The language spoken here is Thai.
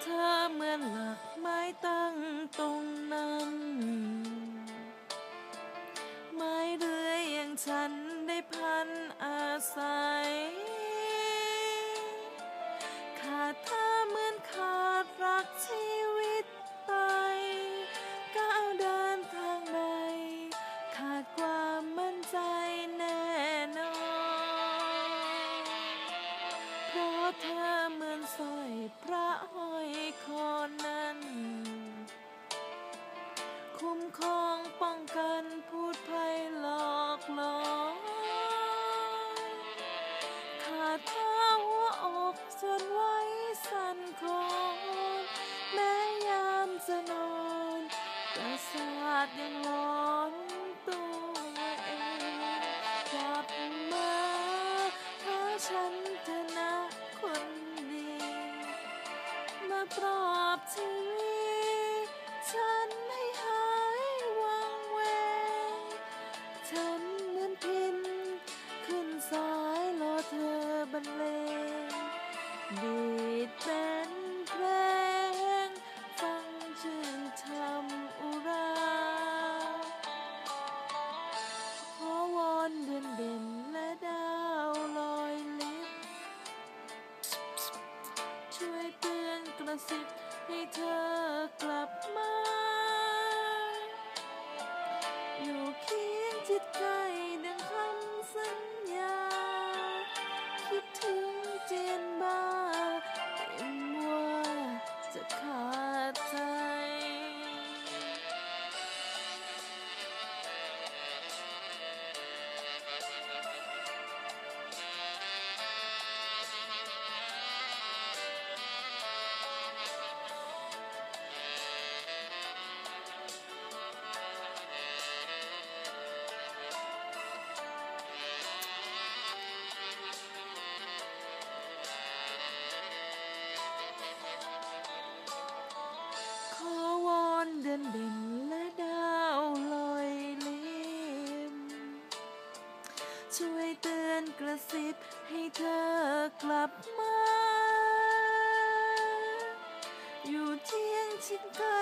เธอเหมือนหลักไม้ตั้งตรงนั้น ไม้เรือยอย่างฉันได้พันอาศั เธอเหมือนสอยพระห้อยคอนั้น คุ้มครองป้องกันผู้ nasib ay a man มา อยู่เที่ยงที่เคย